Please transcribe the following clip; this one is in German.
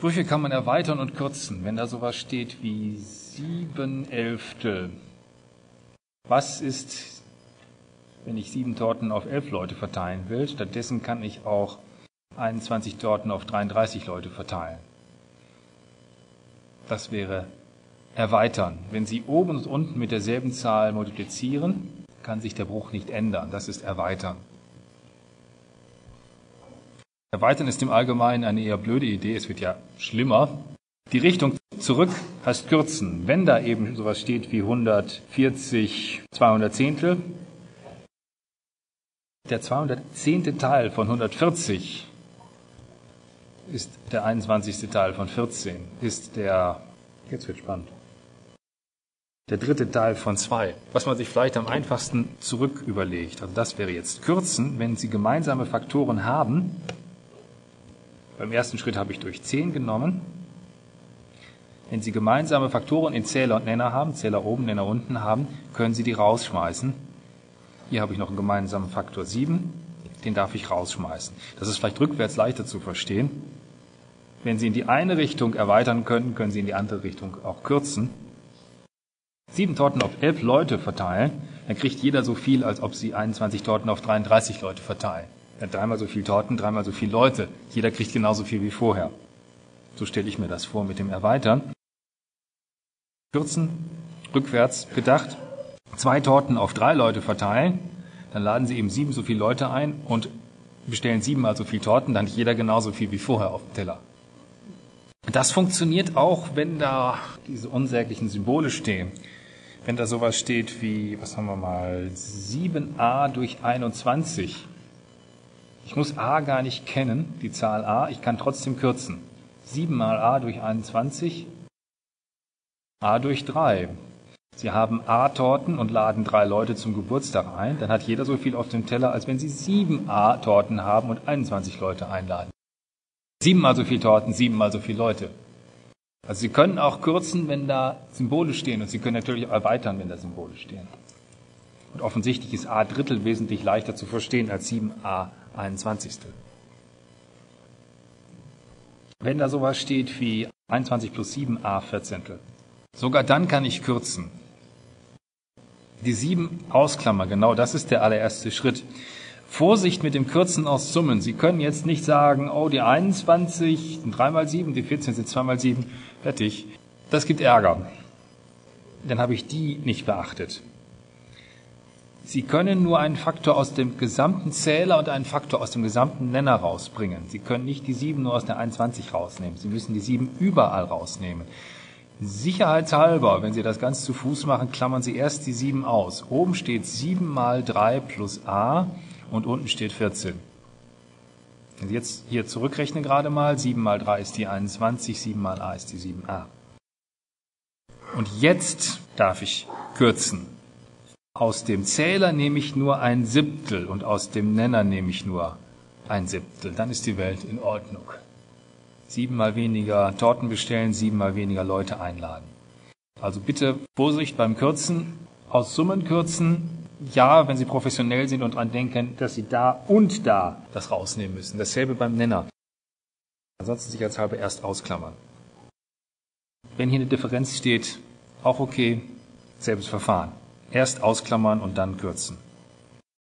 Brüche kann man erweitern und kürzen, wenn da sowas steht wie sieben Elftel. Was ist, wenn ich sieben Torten auf elf Leute verteilen will? Stattdessen kann ich auch 21 Torten auf 33 Leute verteilen. Das wäre erweitern. Wenn Sie oben und unten mit derselben Zahl multiplizieren, kann sich der Bruch nicht ändern. Das ist erweitern. Erweitern ist im Allgemeinen eine eher blöde Idee. Es wird ja schlimmer. Die Richtung zurück heißt kürzen. Wenn da eben sowas steht wie 140, 200 Zehntel, der 210. Teil von 140 ist der 21. Teil von 14, ist der, jetzt wird spannend, der dritte Teil von zwei, was man sich vielleicht am einfachsten zurück überlegt. Also das wäre jetzt kürzen, wenn Sie gemeinsame Faktoren haben. Beim ersten Schritt habe ich durch 10 genommen. Wenn Sie gemeinsame Faktoren in Zähler und Nenner haben, Zähler oben, Nenner unten haben, können Sie die rausschmeißen. Hier habe ich noch einen gemeinsamen Faktor 7, den darf ich rausschmeißen. Das ist vielleicht rückwärts leichter zu verstehen. Wenn Sie in die eine Richtung erweitern können, können Sie in die andere Richtung auch kürzen sieben Torten auf elf Leute verteilen, dann kriegt jeder so viel, als ob sie 21 Torten auf 33 Leute verteilen. Dann dreimal so viel Torten, dreimal so viele Leute. Jeder kriegt genauso viel wie vorher. So stelle ich mir das vor mit dem Erweitern. Kürzen, rückwärts gedacht, zwei Torten auf drei Leute verteilen, dann laden sie eben sieben so viele Leute ein und bestellen siebenmal so viel Torten, dann hat jeder genauso viel wie vorher auf dem Teller. Das funktioniert auch, wenn da diese unsäglichen Symbole stehen wenn da sowas steht wie, was haben wir mal, 7a durch 21. Ich muss a gar nicht kennen, die Zahl a, ich kann trotzdem kürzen. 7 mal a durch 21, a durch 3. Sie haben A-Torten und laden drei Leute zum Geburtstag ein, dann hat jeder so viel auf dem Teller, als wenn Sie sieben A-Torten haben und 21 Leute einladen. Siebenmal so viel Torten, siebenmal so viele Leute. Also Sie können auch kürzen, wenn da Symbole stehen und Sie können natürlich auch erweitern, wenn da Symbole stehen. Und offensichtlich ist a Drittel wesentlich leichter zu verstehen als 7a 21. Wenn da sowas steht wie 21 plus 7a 14. Sogar dann kann ich kürzen. Die 7 ausklammer, genau das ist der allererste Schritt. Vorsicht mit dem Kürzen aus Summen. Sie können jetzt nicht sagen, oh, die 21 sind 3 mal 7, die 14 sind 2 mal 7, fertig. Das gibt Ärger. Dann habe ich die nicht beachtet. Sie können nur einen Faktor aus dem gesamten Zähler und einen Faktor aus dem gesamten Nenner rausbringen. Sie können nicht die 7 nur aus der 21 rausnehmen. Sie müssen die 7 überall rausnehmen. Sicherheitshalber, wenn Sie das ganz zu Fuß machen, klammern Sie erst die 7 aus. Oben steht 7 mal 3 plus a und unten steht 14. Wenn Sie jetzt hier zurückrechnen gerade mal, 7 mal 3 ist die 21, 7 mal a ist die 7a. Und jetzt darf ich kürzen. Aus dem Zähler nehme ich nur ein Siebtel und aus dem Nenner nehme ich nur ein Siebtel. Dann ist die Welt in Ordnung. Siebenmal weniger Torten bestellen, siebenmal weniger Leute einladen. Also bitte Vorsicht beim Kürzen, aus Summen kürzen, ja, wenn Sie professionell sind und dran denken, dass Sie da und da das rausnehmen müssen. Dasselbe beim Nenner. Ansonsten sich als halbe erst ausklammern. Wenn hier eine Differenz steht, auch okay, selbes Verfahren. Erst ausklammern und dann kürzen.